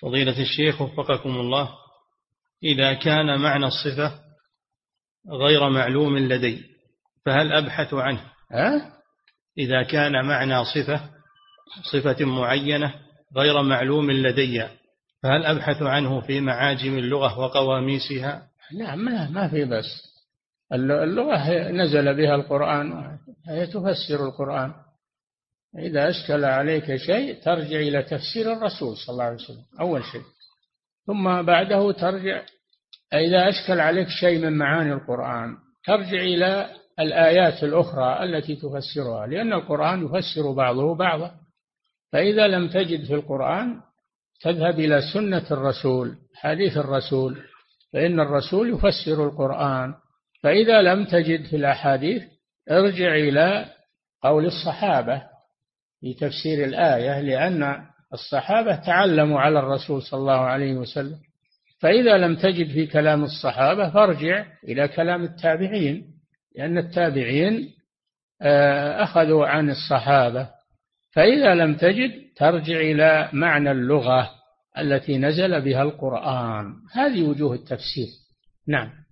فضيلة الشيخ وفقكم الله إذا كان معنى الصفة غير معلوم لدي فهل أبحث عنه؟ أه؟ إذا كان معنى صفة صفة معينة غير معلوم لدي فهل أبحث عنه في معاجم اللغة وقواميسها؟ لا ما في بس. اللغة نزل بها القرآن هي تفسر القرآن. إذا أشكل عليك شيء ترجع إلى تفسير الرسول صلى الله عليه وسلم أول شيء. ثم بعده ترجع إذا أشكل عليك شيء من معاني القرآن ترجع إلى الآيات الأخرى التي تفسرها لأن القرآن يفسر بعضه بعضا. فإذا لم تجد في القرآن تذهب إلى سنة الرسول حديث الرسول فإن الرسول يفسر القرآن. فإذا لم تجد في الأحاديث ارجع إلى قول الصحابة. في تفسير الآية لأن الصحابة تعلموا على الرسول صلى الله عليه وسلم. فإذا لم تجد في كلام الصحابة فارجع إلى كلام التابعين لأن التابعين آه، أخذوا عن الصحابة. فإذا لم تجد ترجع إلى معنى اللغة التي نزل بها القرآن. هذه وجوه التفسير. نعم.